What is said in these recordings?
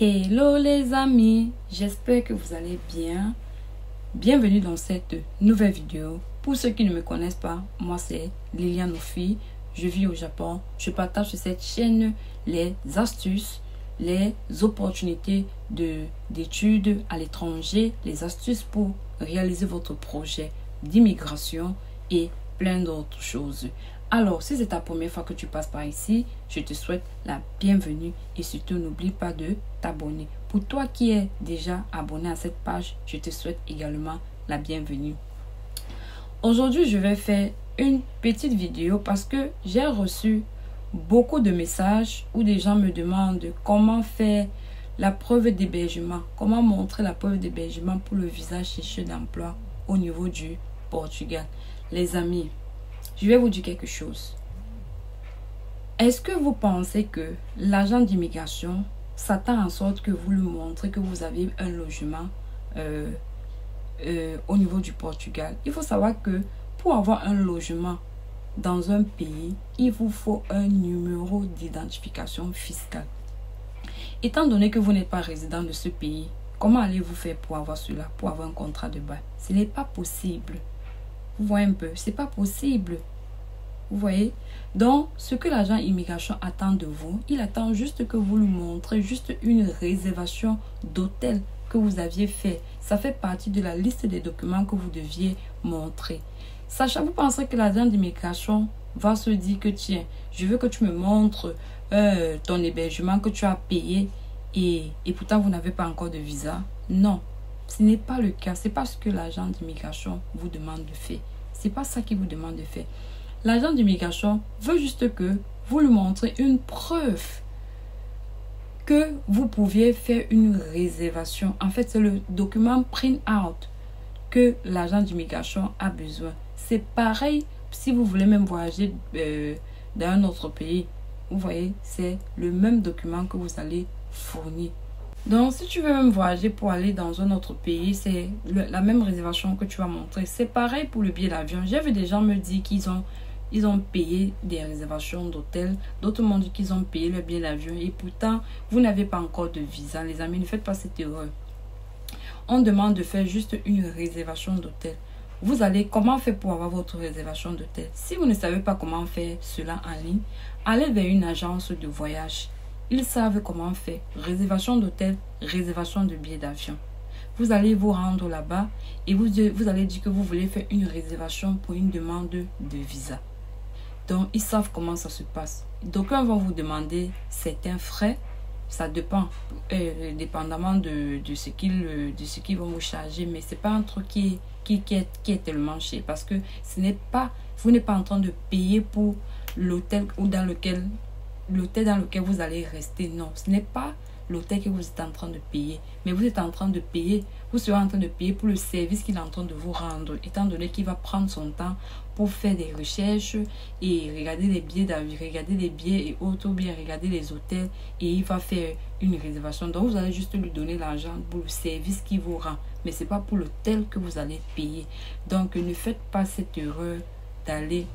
Hello les amis, j'espère que vous allez bien. Bienvenue dans cette nouvelle vidéo. Pour ceux qui ne me connaissent pas, moi c'est Liliane Ofi. Je vis au Japon. Je partage sur cette chaîne les astuces, les opportunités d'études à l'étranger, les astuces pour réaliser votre projet d'immigration et d'autres choses. Alors, si c'est ta première fois que tu passes par ici, je te souhaite la bienvenue et surtout n'oublie pas de t'abonner. Pour toi qui es déjà abonné à cette page, je te souhaite également la bienvenue. Aujourd'hui, je vais faire une petite vidéo parce que j'ai reçu beaucoup de messages où des gens me demandent comment faire la preuve d'hébergement, comment montrer la preuve d'hébergement pour le visa chercheur d'emploi au niveau du Portugal. Les amis, je vais vous dire quelque chose. Est-ce que vous pensez que l'agent d'immigration s'attend en sorte que vous lui montrez que vous avez un logement euh, euh, au niveau du Portugal? Il faut savoir que pour avoir un logement dans un pays, il vous faut un numéro d'identification fiscale. Étant donné que vous n'êtes pas résident de ce pays, comment allez-vous faire pour avoir cela, pour avoir un contrat de bail? Ce n'est pas possible. Vous voyez un peu, c'est pas possible. Vous voyez? Donc, ce que l'agent immigration attend de vous, il attend juste que vous lui montrez juste une réservation d'hôtel que vous aviez fait. Ça fait partie de la liste des documents que vous deviez montrer. Sachez, vous pensez que l'agent d'immigration va se dire que tiens, je veux que tu me montres euh, ton hébergement que tu as payé et, et pourtant vous n'avez pas encore de visa. Non, ce n'est pas le cas. C'est pas ce que l'agent d'immigration vous demande de faire. C'est pas ça qu'il vous demande de faire. L'agent d'immigration veut juste que vous lui montrez une preuve que vous pouviez faire une réservation. En fait, c'est le document print out que l'agent d'immigration a besoin. C'est pareil si vous voulez même voyager euh, dans un autre pays. Vous voyez, c'est le même document que vous allez fournir. Donc, si tu veux même voyager pour aller dans un autre pays, c'est la même réservation que tu vas montrer. C'est pareil pour le billet d'avion. J'ai vu des gens me dire qu'ils ont, ils ont payé des réservations d'hôtel. D'autres m'ont dit qu'ils ont payé le billet d'avion. Et pourtant, vous n'avez pas encore de visa. Les amis, ne faites pas cette erreur. On demande de faire juste une réservation d'hôtel. Vous allez, comment faire pour avoir votre réservation d'hôtel? Si vous ne savez pas comment faire cela en ligne, allez vers une agence de voyage ils savent comment faire. Réservation d'hôtel, réservation de billets d'avion. Vous allez vous rendre là-bas et vous, vous allez dire que vous voulez faire une réservation pour une demande de visa. Donc, ils savent comment ça se passe. Donc, ils vont vous demander certains frais. Ça dépend, euh, dépendamment de, ce qu'ils vont vous charger. Mais ce n'est pas un truc qui, qui, qui, est, qui est tellement cher. Parce que ce n'est pas, vous n'êtes pas en train de payer pour l'hôtel ou dans lequel l'hôtel dans lequel vous allez rester. Non, ce n'est pas l'hôtel que vous êtes en train de payer, mais vous êtes en train de payer, vous serez en train de payer pour le service qu'il est en train de vous rendre, étant donné qu'il va prendre son temps pour faire des recherches et regarder les billets d'avion, regarder les billets et autres, ou bien regarder les hôtels et il va faire une réservation. Donc vous allez juste lui donner l'argent pour le service qu'il vous rend, mais ce n'est pas pour l'hôtel que vous allez payer. Donc ne faites pas cette erreur d'aller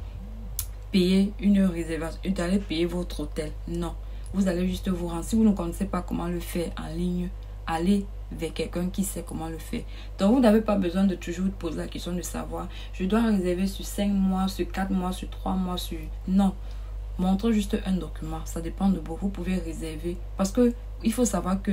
payer une réservation, d'aller payer votre hôtel. Non. Vous allez juste vous rendre. Si vous ne connaissez pas comment le faire en ligne, allez vers quelqu'un qui sait comment le faire. Donc, vous n'avez pas besoin de toujours poser la question de savoir, je dois réserver sur 5 mois, sur 4 mois, sur 3 mois, sur... Non. Montre juste un document. Ça dépend de vous. Vous pouvez réserver. Parce que il faut savoir que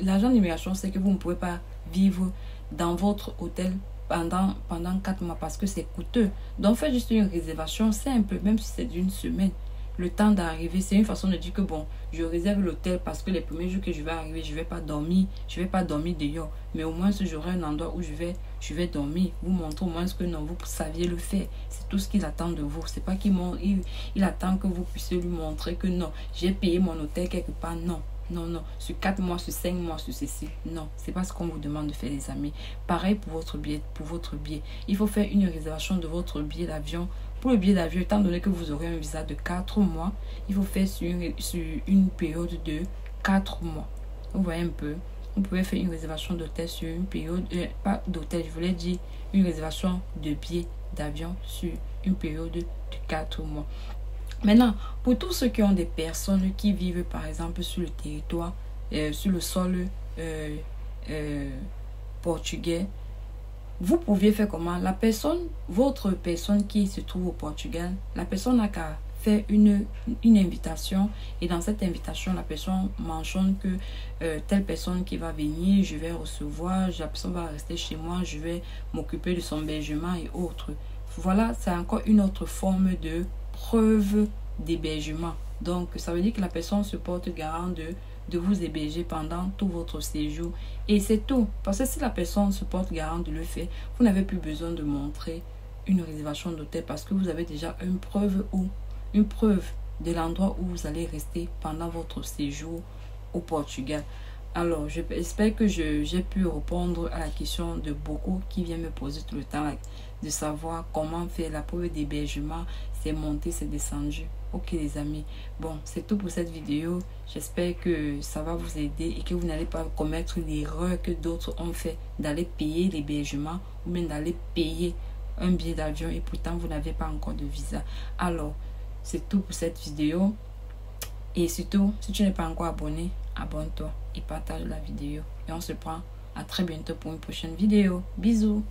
l'agent d'immigration sait que vous ne pouvez pas vivre dans votre hôtel pendant, pendant 4 mois parce que c'est coûteux. Donc, faites juste une réservation simple, même si c'est d'une semaine. Le temps d'arriver, c'est une façon de dire que bon, je réserve l'hôtel parce que les premiers jours que je vais arriver, je vais pas dormir, je vais pas dormir dehors. Mais au moins, j'aurai un endroit où je vais, je vais dormir. Vous montrez au moins ce que non, vous saviez le faire. C'est tout ce qu'il attend de vous. C'est pas qu'il il, il attend que vous puissiez lui montrer que non, j'ai payé mon hôtel quelque part. Non, non, non. Sur 4 mois, sur 5 mois, sur ceci. Non, c'est pas ce qu'on vous demande de faire, les amis. Pareil pour votre billet. Pour votre billet. Il faut faire une réservation de votre billet d'avion. Pour le billet d'avion, étant donné que vous aurez un visa de 4 mois, il faut faire sur une, période de 4 mois. Vous voyez un peu? Vous pouvez faire une réservation d'hôtel sur une période... Euh, pas d'hôtel, je voulais dire une réservation de billet d'avion sur une période de 4 mois. Maintenant, pour tous ceux qui ont des personnes qui vivent par exemple sur le territoire euh, sur le sol euh, portugais, vous pouviez faire comment? La personne, votre personne qui se trouve au Portugal, la personne n'a qu'à faire une, une invitation et dans cette invitation, la personne mentionne que telle personne qui va venir, je vais recevoir, la personne va rester chez moi, je vais m'occuper de son hébergement et autres. Voilà, c'est encore une autre forme de preuve d'hébergement. Donc, ça veut dire que la personne se porte garant de, vous héberger pendant tout votre séjour. Et c'est tout. Parce que si la personne se porte garant de le faire, vous n'avez plus besoin de montrer une réservation d'hôtel parce que vous avez déjà une preuve ou une preuve de l'endroit où vous allez rester pendant votre séjour au Portugal. Alors, j'espère que j'ai pu répondre à la question de beaucoup qui viennent me poser tout le temps de savoir comment faire la preuve d'hébergement, c'est monté, c'est descendu. Ok les amis, bon, c'est tout pour cette vidéo. J'espère que ça va vous aider et que vous n'allez pas commettre l'erreur que d'autres ont fait d'aller payer l'hébergement ou même d'aller payer un billet d'avion et pourtant vous n'avez pas encore de visa. Alors, c'est tout pour cette vidéo. Et surtout, si tu n'es pas encore abonné, abonne-toi et partage la vidéo. Et on se prend à très bientôt pour une prochaine vidéo. Bisous